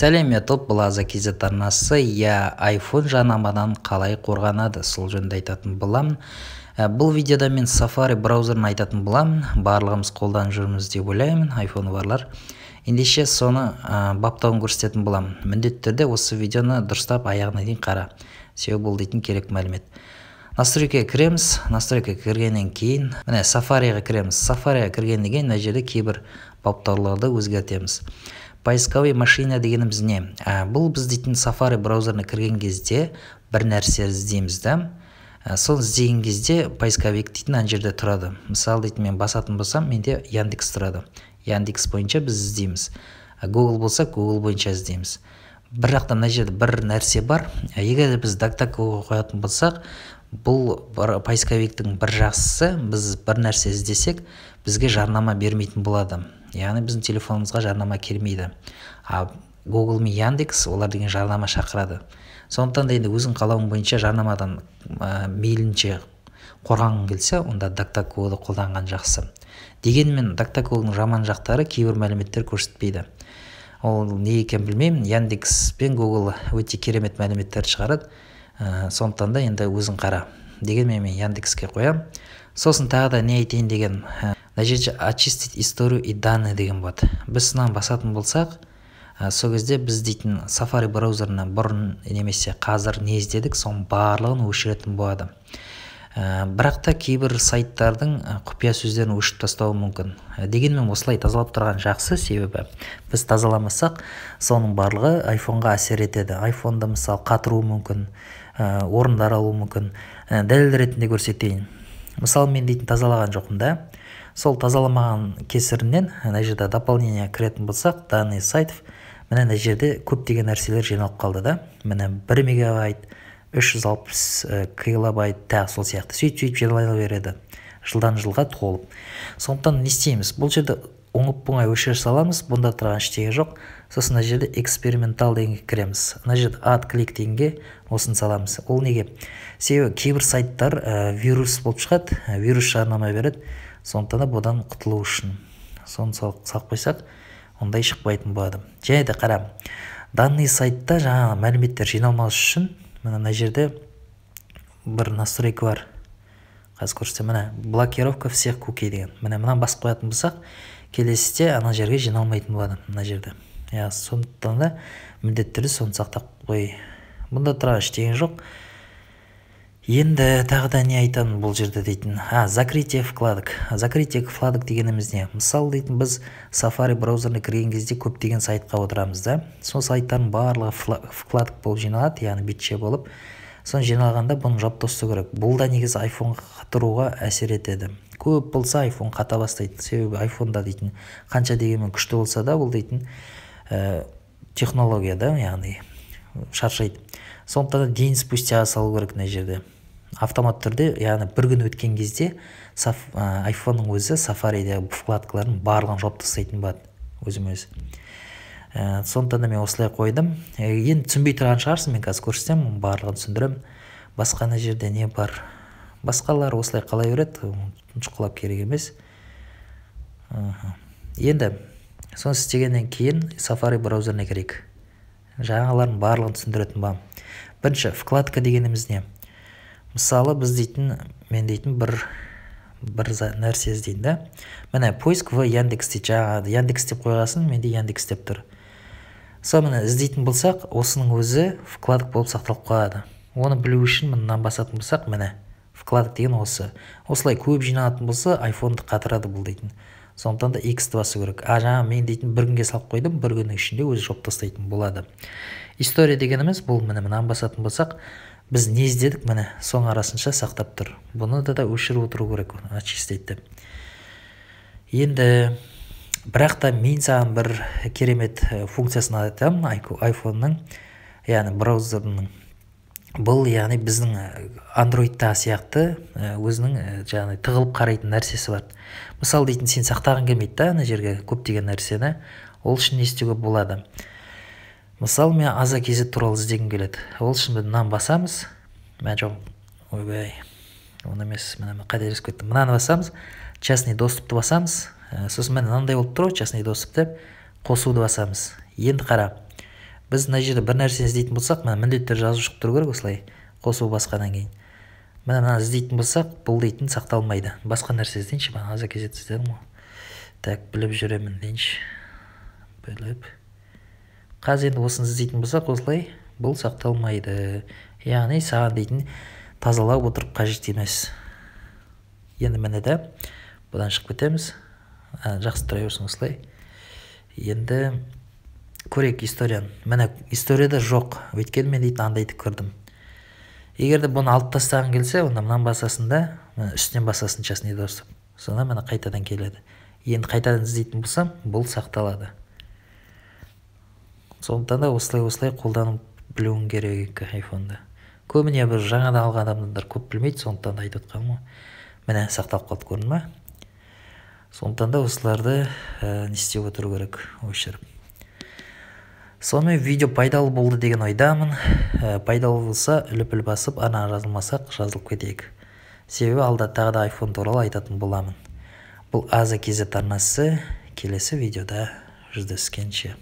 сәлем ютуб бұл аза kz арнасы иә айфон жарнамадан қалай қорғанады? Сол жөнінде айтатын боламын ә, бұл видеода мен safari браузерін айтатын боламын барлығымыз қолданып жүрміз деп ойлаймын айфоны барлар ендеше соны ә, баптауын көрсететін боламын міндетті түрде осы видеоны дұрыстап аяғына дейін қара. Себебі бұл дейтін керек мәлімет. Настройкаға кіреміз. Настройкаға кіргеннен кейін міне сафариға кіреміз. Сафариға кіргеннен кейін мына жерде кейбір баптауларды өзгертеміз. Поисковый машина дегеніміз не ә, бұл біз дейтін safari браузеріне кірген кезде бір нәрсе іздейміз да. Ә, соны іздеген кезде поисковик дейтін ана жерде тұрады. Мысалы дейтін мен басатын болсам менде яндекс тұрады. Яндекс бойынша біз іздейміз. Google болса google бойынша іздейміз. Бірақ та мына жерде бір нәрсе бар. Егер біз дактакоға қоятын болсақ бұл поисковиктің бір жақсысы біз бір нәрсе іздесек бізге жарнама бермейтін болады. Яғни біздің телефонымызға жарнама келмейді. А google мен яндекс олар деген жарнама шақырады. Сондықтан да енді өзің қалауың бойынша жарнамадан ә, мейлінше қорғанғың келсе онда дактакоды қолданған жақсы. Дегенмен дактаконың жаман жақтары кейбір мәліметтер көрсетпейді. Ол не екенін білмеймін. Яндекс пен google өте керемет мәліметтерді шығарады. Ә, сондықтан да енді өзің қара. Дегенмен мен яндекске қоямын сосын тағы да не айтайын деген жерде очистить историю и данные деген болады біз мынаны басатын болсақ ә, сол кезде біз дейтін safari браузеріне бұрын немесе қазір не іздедік соның барлығын өшіретін болады. Ә, бірақ та кейбір сайттардың құпия сөздерін өшіріп тастауы мүмкін. Дегенмен осылай тазалап тұрған жақсы себебі біз тазаламасақ соның барлығы айфонға әсер етеді. Айфонды мысалы қатыруы мүмкін ә, орындар алуы мүмкін. Ә, дәлел ретінде көрсетейін. Мысалы мен дейтін тазалаған жоқпын да. Сол тазаламаған кесірінен мына жерде дополнение кіретін болсақ данный сайтов міне мына жерде көптеген нәрселер жиналып қалды да. Міне бір мегабайт 360 килобайт тағы сол сияқты. Сөйтіп сөйтіп жинала береді. Жылдан жылға толып. Сондықтан не істейміз? Бұл жерде оңып оңай өшіре саламыз бұнда тұрған ештеңе жоқ. Сосын мына жерде экспериментал дегенге кіреміз. Мына жерде ад клик дегенге осыны саламыз. Ол неге? Себебі кейбір сайттар ә, вирус болып шығады вирус жарнама береді. Сондықтан да бұдан құтылу үшін соны салып қойсақ ондай шықпайтын болады. Де қара данный сайтта жаңағы мәліметтер жиналмас үшін мына мына жерде бір настройка бар. Қазір көрсетемін міне блокировка всех куки деген. Міне мынаны басып қоятын болсақ келесіде ана жерге жиналмайтын болады мына жерде. Иә сондықтан да міндетті түрде соны сақтап қой. Бұнда тұрған ештеңе жоқ. Енді тағы да не айтамын бұл жерде дейтін? А закрытие вкладок. Закрытие вкладок дегеніміз не? Мысалы дейтін біз safari браузеріне кірген кезде көптеген сайтқа отырамыз да. Сол сайттардың барлығы вкладок болып жиналады яғни бетше болып. Соны жиналғанда бұны жауып тастау керек. Бұл да негізі айфонға қатыруға әсер етеді. Көп болса айфон қата бастайды. Себебі айфонда дейтін қанша дегенмен күшті болса да бұл дейтін ә, технология да яғни. Шаршайды. Сондықтан да день спустя салу керек мына жерде. Автоматты түрде яғни бір күн өткен кезде саф, ә, айфонның өзі сафаридегі вкладкалардың барлығын жауып тастайтын болады өзіме өзі. Ә, сондықтан да мен осылай қойдым. Ә, енді түсінбей тұрған шығарсың мен қазір көрсетемін барлығын түсіндіремін басқа ана жерде не бар? Басқалар осылай қалай береді шұқылап керек емес. Енді соны істегеннен кейін safari браузеріне кірейік. Жаңағылардың барлығын түсіндіретін боламын бірінші вкладка дегеніміз не? Мысалы біз дейтін мен дейтін бір бір нәрсе іздеймін да. Міне поиск в яндекс дейді жаңағы яндекс деп қойғасын менде яндекс деп тұр. Сол міне іздейтін болсақ осының өзі вкладок болып сақталып қалады. Оны білу үшін мынаны басатын болсақ міне вкладок деген осы. Осылай көп жиналатын болса айфонды қатырады бұл дейтін. Сондықтан да x басу керек. А жаңа мен дейтін бір күнге салып қойдым бір күннің ішінде өзі жауып тастайтын болады. История дегеніміз бұл міне мынаны басатын болсақ біз не іздедік міне? Соның арасынша сақтап тұр. Бұны да, да өшіріп отыру керек очистить енді бірақ та мен саған бір керемет функциясын айтамын айфонның яғни браузерінің бұл яғни біздің андроидта сияқты өзінің жаңағыдай тығылып қарайтын нәрсесі бар. Мысалы дейтін сен сақтағың келмейді да ана жерге көптеген нәрсені ол үшін не істеуге болады? Мысалы мен аза kz туралы іздегім келеді. Ол үшін біз мынаны басамыз. Мә жоқ. Ойбай оны емес. Мына қателесіп кеттім. Мынаны басамыз. Частный доступты басамыз. Ә, сосын міне мынандай болып тұр ғой частный доступ деп қосуды басамыз. Енді қара біз мына жерде бір нәрсені іздейтін болсақ мына міндеттер жазу шығып тұру керек осылай қосу басқадан кейін. Мынаны іздейтін болсақ бұл дейтін сақталмайды. Басқа нәрсе іздейінші бағана кезет іздедім ғой. Так біліп жүремін дейінші біліп. Қазір енді осыны іздейтін болсақ осылай бұл сақталмайды. Яғни саған дейтін тазалап отырып қажет емес. Енді міне да бұдан шығып кетеміз. Ә, жақсы тұра берсін осылай. Енді көрейік историяны. Міне историяда жоқ. Өйткені мен дейтін андайды көрдім. Егер де бұны алып тастағың келсе онда мынаны басасың да үстінен басасың частный доступ содан міне қайтадан келеді. Енді қайтадан іздейтін болсам бұл сақталады. Сондықтан да осылай осылай қолданып білуің керек айфонды. Көбіне бір жаңадан алған адамдар көп білмейді сондықтан да айтып отқаным ғой. Міне сақталып қалды көрдің ба сондықтан да осыларды ә, не істеп отыру керек өшіріп сонымен видео пайдалы болды деген ойдамын. Ә, пайдалы болса лүпіл басып арнаға жазылмасақ жазылып кетейік. Себебі алда тағы да айфон туралы айтатын боламын. Бұл аза kz арнасы. Келесі видеода жүздескенше.